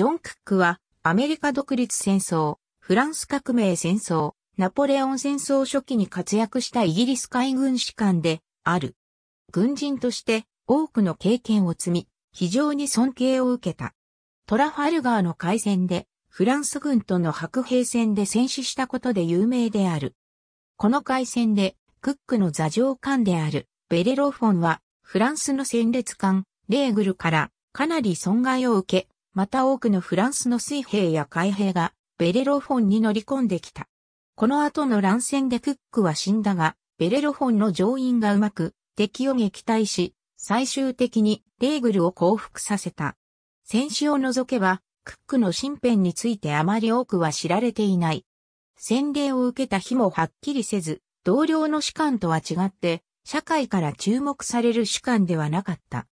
ジョン・クックはアメリカ独立戦争、フランス革命戦争、ナポレオン戦争初期に活躍したイギリス海軍士官である。軍人として多くの経験を積み、非常に尊敬を受けた。トラファルガーの海戦でフランス軍との白兵戦で戦死したことで有名である。この海戦でクックの座上艦であるベレロフォンはフランスの戦列艦レーグルからかなり損害を受け、また多くのフランスの水兵や海兵がベレロフォンに乗り込んできた。この後の乱戦でクックは死んだが、ベレロフォンの乗員がうまく敵を撃退し、最終的にレーグルを降伏させた。戦死を除けば、クックの身辺についてあまり多くは知られていない。洗礼を受けた日もはっきりせず、同僚の士官とは違って、社会から注目される士官ではなかった。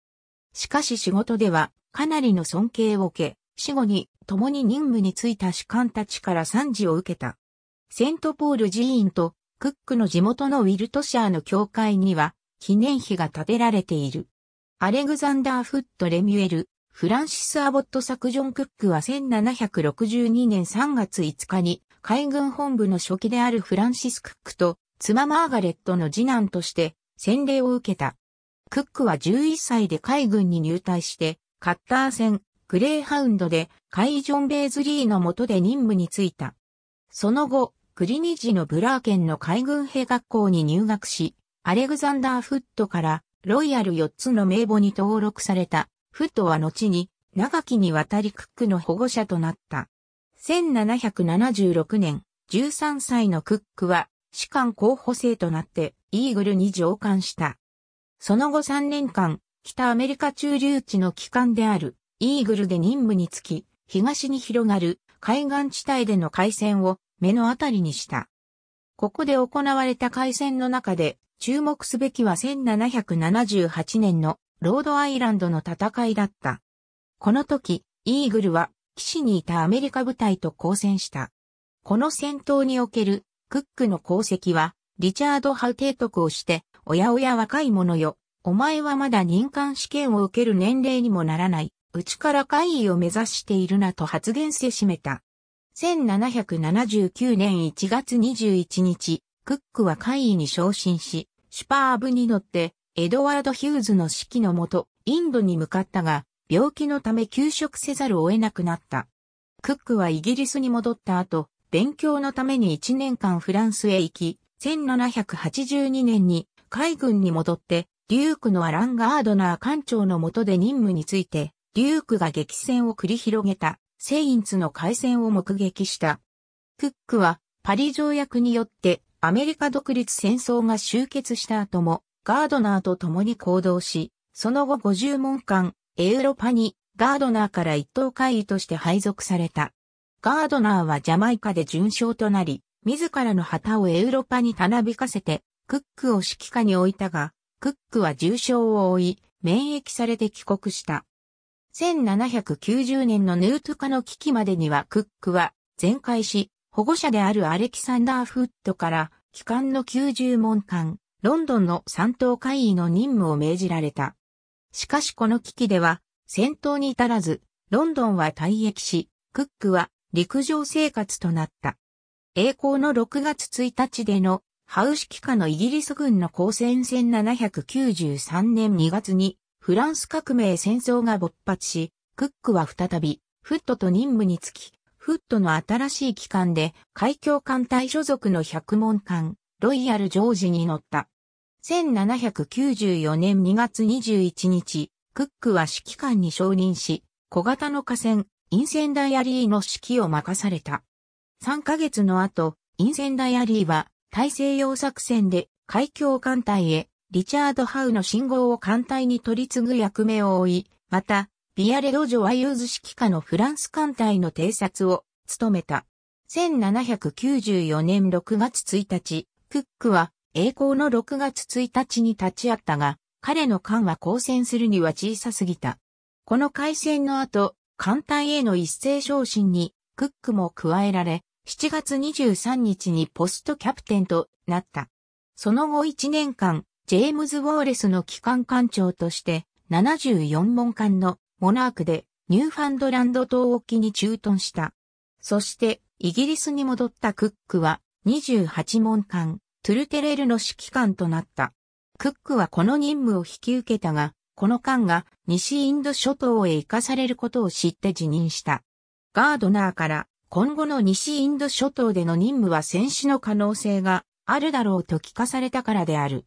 しかし仕事ではかなりの尊敬を受け、死後に共に任務に就いた士官たちから賛辞を受けた。セントポール寺院とクックの地元のウィルトシャーの教会には記念碑が建てられている。アレグザンダー・フット・レミュエル、フランシス・アボット・サクジョン・クックは1762年3月5日に海軍本部の初期であるフランシス・クックと妻マーガレットの次男として洗礼を受けた。クックは11歳で海軍に入隊して、カッター戦、グレーハウンドでカイ・ジョン・ベーズリーの下で任務に就いた。その後、クリニジのブラーケンの海軍兵学校に入学し、アレグザンダー・フットからロイヤル4つの名簿に登録された。フットは後に長きにわたりクックの保護者となった。1776年、13歳のクックは士官候補生となってイーグルに上艦した。その後3年間、北アメリカ中流地の機関であるイーグルで任務につき、東に広がる海岸地帯での海戦を目の当たりにした。ここで行われた海戦の中で注目すべきは1778年のロードアイランドの戦いだった。この時、イーグルは岸にいたアメリカ部隊と交戦した。この戦闘におけるクックの功績は、リチャード・ハウ提督をして、おやおや若い者よ、お前はまだ任官試験を受ける年齢にもならない、うちから会議を目指しているなと発言せしめた。1779年1月21日、クックは会議に昇進し、シュパーブに乗って、エドワード・ヒューズの指揮のもと、インドに向かったが、病気のため休職せざるを得なくなった。クックはイギリスに戻った後、勉強のために1年間フランスへ行き、1782年に海軍に戻って、デュークのアランガードナー艦長の下で任務について、デュークが激戦を繰り広げた、セインツの海戦を目撃した。クックは、パリ条約によってアメリカ独立戦争が終結した後も、ガードナーと共に行動し、その後50門間、エウロパにガードナーから一等会議として配属された。ガードナーはジャマイカで準将となり、自らの旗をエウロパにたなびかせて、クックを指揮下に置いたが、クックは重傷を負い、免疫されて帰国した。1790年のヌートカの危機までにはクックは全壊し、保護者であるアレキサンダー・フットから機関の90門艦、ロンドンの三等会議の任務を命じられた。しかしこの危機では戦闘に至らず、ロンドンは退役し、クックは陸上生活となった。栄光の6月1日でのハウシ機下のイギリス軍の交戦1793年2月にフランス革命戦争が勃発し、クックは再びフットと任務につき、フットの新しい機関で海峡艦隊所属の百門艦ロイヤルジョージに乗った。1794年2月21日、クックは指揮官に承認し、小型の河川インセンダイアリーの指揮を任された。3ヶ月の後、インセンダイアリーは大西洋作戦で海峡艦隊へリチャード・ハウの信号を艦隊に取り継ぐ役目を負い、また、ビアレド・ジョワユーズ指揮下のフランス艦隊の偵察を務めた。1794年6月1日、クックは栄光の6月1日に立ち会ったが、彼の艦は交戦するには小さすぎた。この海戦の後、艦隊への一斉昇進にクックも加えられ、7月23日にポストキャプテンとなった。その後1年間、ジェームズ・ウォーレスの機関艦長として、74門艦のモナークでニューファンドランド島沖に駐屯した。そして、イギリスに戻ったクックは、28門艦、トゥルテレルの指揮官となった。クックはこの任務を引き受けたが、この艦が西インド諸島へ行かされることを知って辞任した。ガードナーから今後の西インド諸島での任務は戦死の可能性があるだろうと聞かされたからである。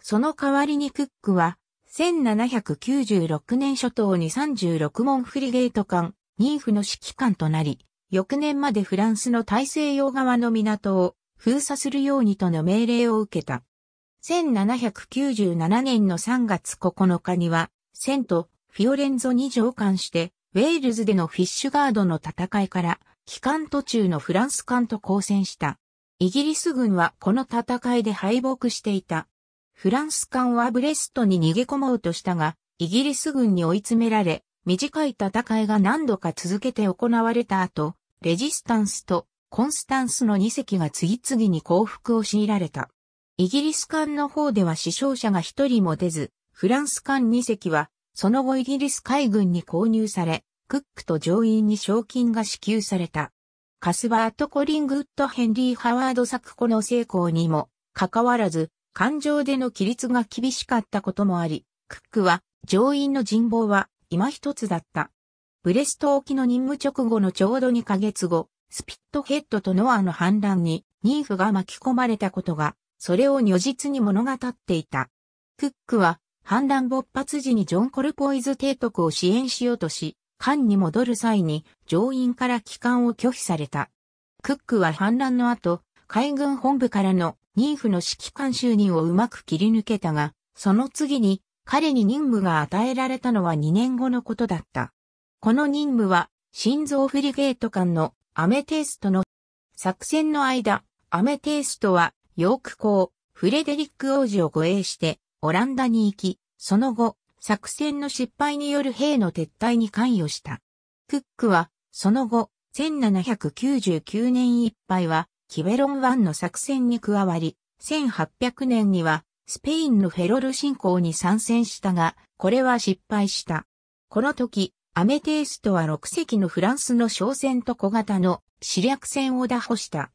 その代わりにクックは1796年諸島に36門フリゲート艦、ニーフの指揮官となり、翌年までフランスの大西洋側の港を封鎖するようにとの命令を受けた。1797年の3月9日には、セント、フィオレンゾに上艦して、ウェールズでのフィッシュガードの戦いから、帰還途中のフランス艦と交戦した。イギリス軍はこの戦いで敗北していた。フランス艦はブレストに逃げ込もうとしたが、イギリス軍に追い詰められ、短い戦いが何度か続けて行われた後、レジスタンスとコンスタンスの2隻が次々に降伏を強いられた。イギリス艦の方では死傷者が一人も出ず、フランス艦2隻は、その後イギリス海軍に購入され、クックと乗員に賞金が支給された。カスバート・コリングウッド・ヘンリー・ハワード作庫の成功にも、関わらず、艦上での規律が厳しかったこともあり、クックは、乗員の人望は、今一つだった。ブレスト沖の任務直後のちょうど2ヶ月後、スピットヘッドとノアの反乱にニーフが巻き込まれたことが、それを如実に物語っていた。クックは反乱勃発時にジョン・コルポイズ提督を支援しようとし、艦に戻る際に乗員から帰還を拒否された。クックは反乱の後、海軍本部からのニーフの指揮官就任をうまく切り抜けたが、その次に彼に任務が与えられたのは2年後のことだった。この任務は、心臓フリゲート艦のアメテイストの作戦の間、アメテイストはヨーク公、フレデリック王子を護衛してオランダに行き、その後、作戦の失敗による兵の撤退に関与した。クックは、その後、1799年いっぱいは、キベロン湾の作戦に加わり、1800年には、スペインのフェロル侵攻に参戦したが、これは失敗した。この時、アメテーストは6隻のフランスの商船と小型の試略船を打破した。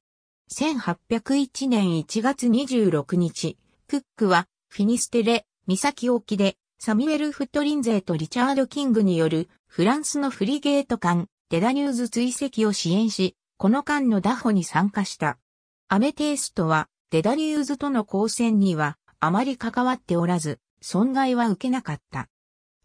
1801年1月26日、クックはフィニステレ、岬沖でサミュエル・フットリンゼーとリチャード・キングによるフランスのフリゲート艦デダニューズ追跡を支援し、この艦の拿捕に参加した。アメティストはデダニューズとの交戦にはあまり関わっておらず、損害は受けなかった。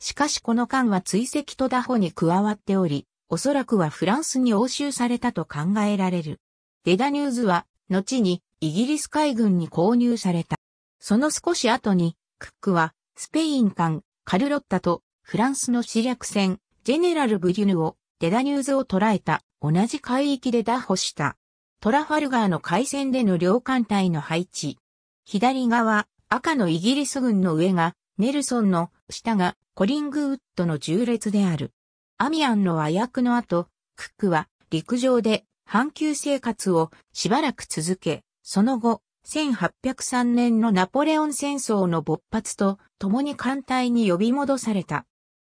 しかしこの艦は追跡と拿捕に加わっており、おそらくはフランスに押収されたと考えられる。デダニューズは、後にイギリス海軍に購入された。その少し後に、クックは、スペイン艦、カルロッタと、フランスの私掠船、ジェネラル・ブリュヌを、デダニューズを捕らえた、同じ海域で拿捕した。トラファルガーの海戦での両艦隊の配置。左側、赤のイギリス軍の上が、ネルソンの下がコリングウッドの縦列である。アミアンの和訳の後、クックは陸上で半球生活をしばらく続け、その後、1803年のナポレオン戦争の勃発と共に艦隊に呼び戻された。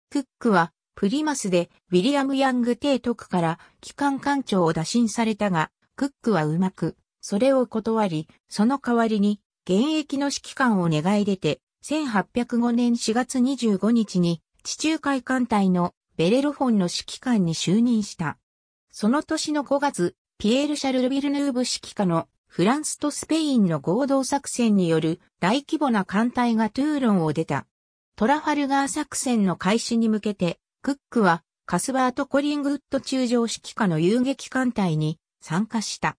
クックはプリマスでウィリアム・ヤング提督から機関艦長を打診されたが、クックはうまく、それを断り、その代わりに現役の指揮官を願い出て、1805年4月25日に地中海艦隊のベレロフォンの指揮官に就任した。その年の5月、ピエール・シャルル・ビルヌーブ指揮下のフランスとスペインの合同作戦による大規模な艦隊がトゥーロンを出た。トラファルガー作戦の開始に向けて、クックはカスバート・コリングウッド中将指揮下の遊撃艦隊に参加した。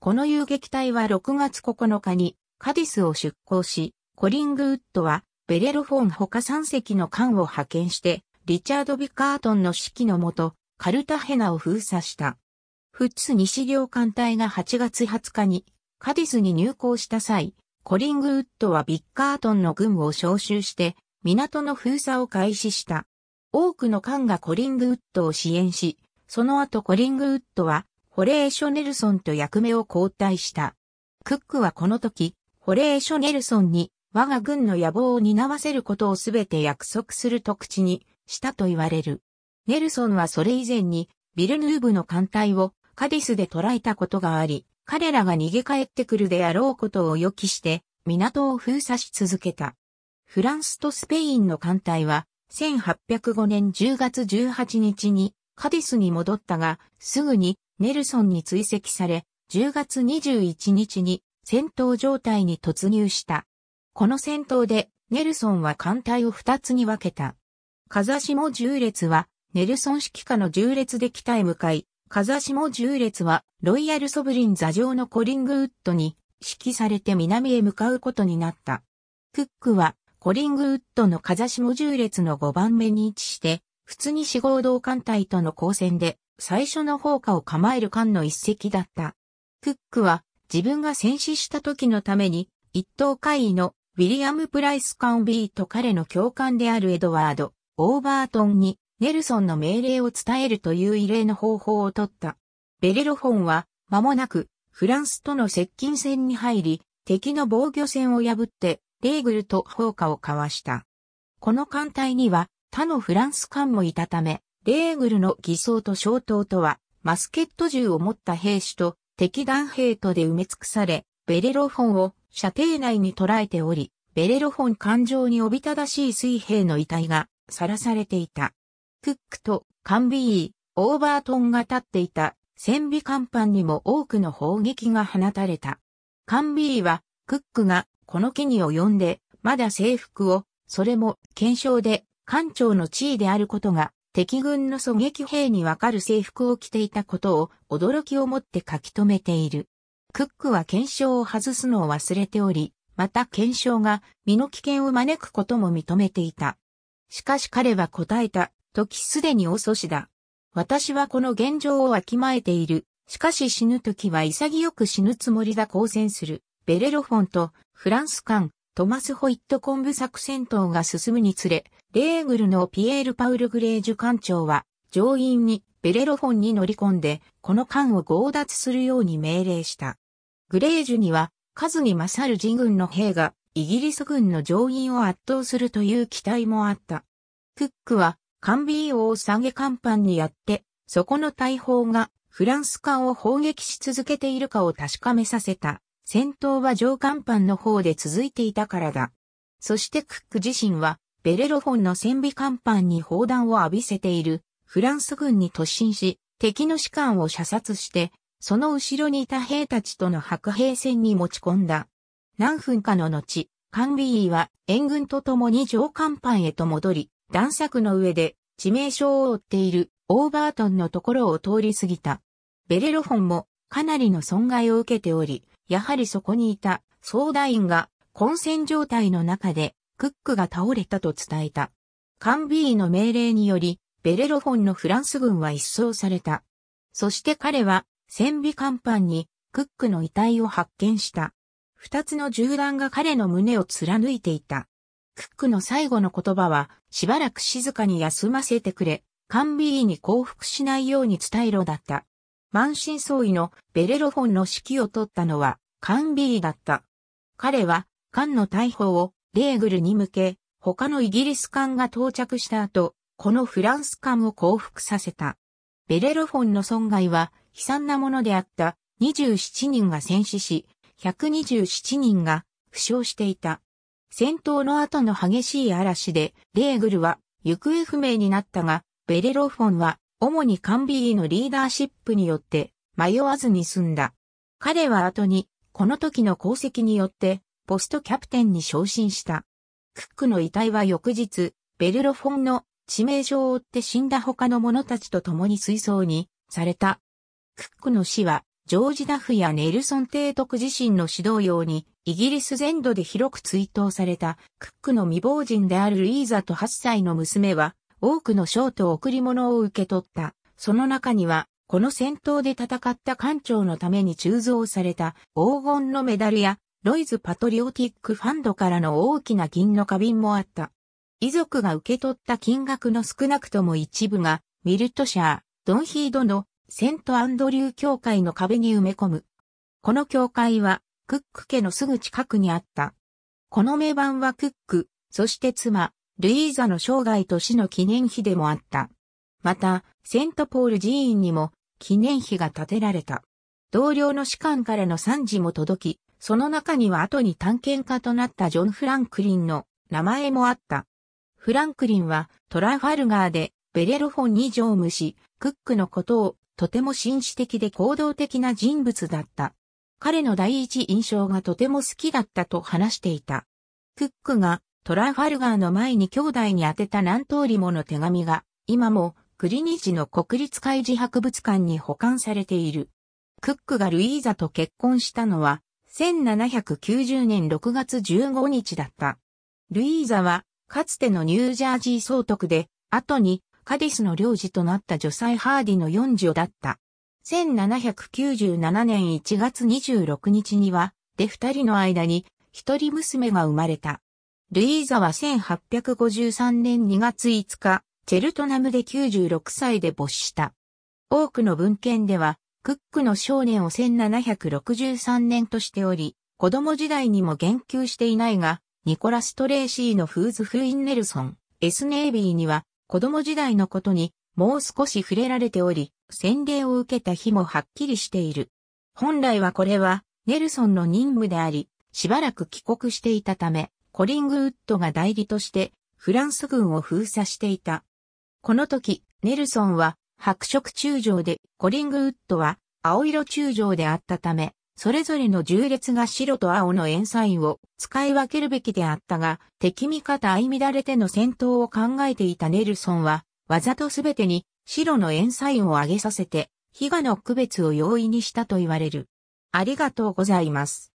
この遊撃隊は6月9日にカディスを出港し、コリングウッドはベレロフォン他3隻の艦を派遣してリチャード・ビカートンの指揮のもと、カルタヘナを封鎖した。フッツ西領艦隊が8月20日にカディスに入港した際、コリングウッドはビッカートンの軍を招集して港の封鎖を開始した。多くの艦がコリングウッドを支援し、その後コリングウッドはホレーショ・ネルソンと役目を交代した。クックはこの時、ホレーショ・ネルソンに我が軍の野望を担わせることをすべて約束すると口にしたと言われる。ネルソンはそれ以前にビルヌーブの艦隊をカディスで捉えたことがあり、彼らが逃げ帰ってくるであろうことを予期して港を封鎖し続けた。フランスとスペインの艦隊は1805年10月18日にカディスに戻ったが、すぐにネルソンに追跡され、10月21日に戦闘状態に突入した。この戦闘でネルソンは艦隊を2つに分けた。風下重列はネルソン指揮下の重列で北へ向かい、風下重列はロイヤルソブリン座上のコリングウッドに指揮されて南へ向かうことになった。クックはコリングウッドの風下重列の5番目に位置して、普通に四合同艦隊との交戦で最初の砲火を構える艦の一隻だった。クックは自分が戦死した時のために一等海のウィリアム・プライス・カンビーと彼の教官であるエドワード・オーバートンにネルソンの命令を伝えるという異例の方法をとった。ベレロフォンは間もなくフランスとの接近戦に入り、敵の防御線を破ってレーグルと砲火を交わした。この艦隊には他のフランス艦もいたため、レーグルの偽装と消灯とはマスケット銃を持った兵士と敵弾兵とで埋め尽くされ、ベレロフォンを射程内に捉えており、ベレロフォン艦上におびただしい水兵の遺体がさらされていた。クックとカンビー、オーバートンが立っていた戦備艦板にも多くの砲撃が放たれた。カンビーはクックがこの機に及んでまだ制服を、それも検証で艦長の地位であることが敵軍の狙撃兵にわかる制服を着ていたことを驚きをもって書き留めている。クックは検証を外すのを忘れており、また検証が身の危険を招くことも認めていた。しかし彼は答えた、時すでに遅しだ。私はこの現状をわきまえている。しかし死ぬ時は潔く死ぬつもりだ交戦する。ベレロフォンとフランス艦、トマス・ホイットコンブ作戦闘が進むにつれ、レーグルのピエール・パウル・グレージュ艦長は、乗員にベレロフォンに乗り込んで、この艦を強奪するように命令した。グレージュには数に勝る自軍の兵がイギリス軍の乗員を圧倒するという期待もあった。クックは艦尾を下げ甲板にやって、そこの大砲がフランス艦を砲撃し続けているかを確かめさせた。戦闘は上甲板の方で続いていたからだ。そしてクック自身はベレロフォンの戦備甲板に砲弾を浴びせているフランス軍に突進し、敵の士官を射殺してその後ろにいた兵たちとの白兵戦に持ち込んだ。何分かの後、カンビーは援軍と共に上甲板へと戻り、段作の上で致命傷を負っているオーバートンのところを通り過ぎた。ベレロフォンもかなりの損害を受けており、やはりそこにいた総大員が混戦状態の中でクックが倒れたと伝えた。カンビーの命令により、ベレロフォンのフランス軍は一掃された。そして彼は戦備甲板にクックの遺体を発見した。二つの銃弾が彼の胸を貫いていた。クックの最後の言葉は、しばらく静かに休ませてくれ、カンビーに降伏しないように伝えろだった。満身創痍のベレロフォンの指揮を取ったのは、カンビーだった。彼は、艦の大砲をレーグルに向け、他のイギリス艦が到着した後、このフランス艦を降伏させた。ベレロフォンの損害は悲惨なものであった27人が戦死し、127人が負傷していた。戦闘の後の激しい嵐で、レーグルは行方不明になったが、ベレロフォンは主にカンビーのリーダーシップによって迷わずに済んだ。彼は後に、この時の功績によって、ポストキャプテンに昇進した。クックの遺体は翌日、ベルロフォンの致命傷を負って死んだ他の者たちと共に水槽にされた。クックの死は、ジョージ・ダフやネルソン提督自身の指導用に、イギリス全土で広く追悼された、クックの未亡人であるリーザと8歳の娘は、多くの賞と贈り物を受け取った。その中には、この戦闘で戦った艦長のために鋳造された黄金のメダルや、ロイズ・パトリオティック・ファンドからの大きな銀の花瓶もあった。遺族が受け取った金額の少なくとも一部が、ウィルトシャー、ドンヒードのセントアンドリュー教会の壁に埋め込む。この教会は、クック家のすぐ近くにあった。この名盤はクック、そして妻、ルイーザの生涯と死の記念碑でもあった。また、セントポール寺院にも記念碑が建てられた。同僚の士官からの賛辞も届き、その中には後に探検家となったジョン・フランクリンの名前もあった。フランクリンはトラファルガーでベレルフォンに乗務し、クックのことをとても紳士的で行動的な人物だった。彼の第一印象がとても好きだったと話していた。クックがトラファルガーの前に兄弟に宛てた何通りもの手紙が、今もクリニッジの国立海事博物館に保管されている。クックがルイーザと結婚したのは、1790年6月15日だった。ルイーザは、かつてのニュージャージー総督で、後にカディスの領事となった女妻ハーディの四女だった。1797年1月26日には、で二人の間に一人娘が生まれた。ルイーザは1853年2月5日、チェルトナムで96歳で没した。多くの文献では、クックの少年を1763年としており、子供時代にも言及していないが、ニコラス・トレーシーのフーズ・フイン・ネルソン、エス・ネイビーには、子供時代のことにもう少し触れられており、洗礼を受けた日もはっきりしている。本来はこれは、ネルソンの任務であり、しばらく帰国していたため、コリングウッドが代理としてフランス軍を封鎖していた。この時、ネルソンは白色中将でコリングウッドは青色中将であったため、それぞれの重列が白と青の演インを使い分けるべきであったが、敵味方相乱れての戦闘を考えていたネルソンは、わざとすべてに白の演インを上げさせて、悲願の区別を容易にしたと言われる。ありがとうございます。